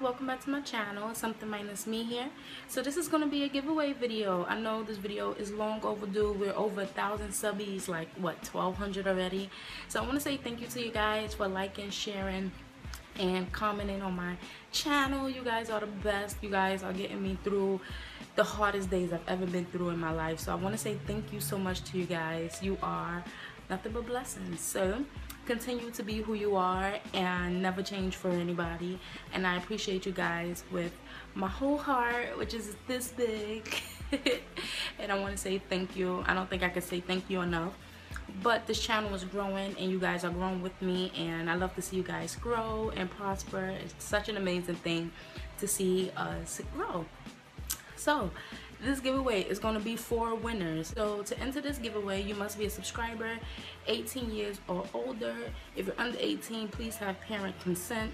welcome back to my channel. Something minus me here. So this is gonna be a giveaway video. I know this video is long overdue. We're over a thousand subbies like what 1200 already? So I want to say thank you to you guys for liking sharing and commenting on my channel. You guys are the best. You guys are getting me through the hardest days I've ever been through in my life. So I want to say thank you so much to you guys. You are nothing but blessings. So continue to be who you are and never change for anybody. And I appreciate you guys with my whole heart which is this big. And I want to say thank you. I don't think I can say thank you enough. But this channel is growing and you guys are growing with me and I love to see you guys grow and prosper. It's such an amazing thing to see us grow. So this giveaway is going to be for winners. So to enter this giveaway you must be a subscriber 18 years or older. If you're under 18 please have parent consent.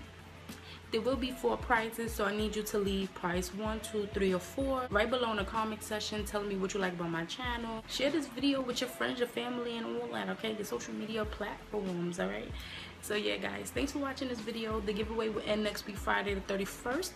There will be four prizes so i need you to leave prize one two three or four right below in the comment section telling me what you like about my channel. Share this video with your friends your family and all that okay? The social media platforms all right? So yeah guys thanks for watching this video. The giveaway will end next week friday the 31st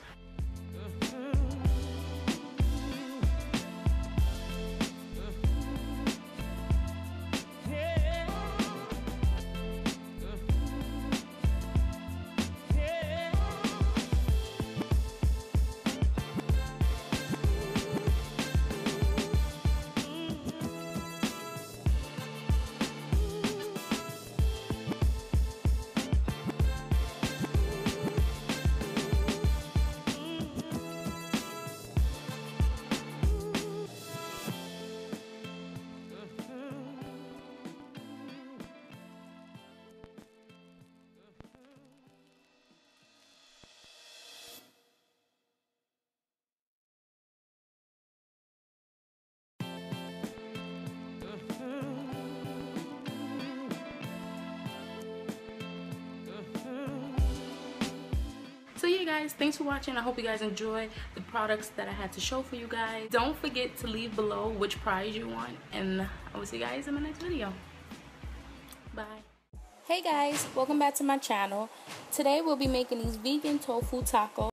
so yeah guys thanks for watching. I hope you guys enjoy the products that i had to show for you guys. Don't forget to leave below which prize you want and i will see you guys in my next video. Bye. Hey guys welcome back to my channel. Today we'll be making these vegan tofu tacos